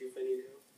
too funny now.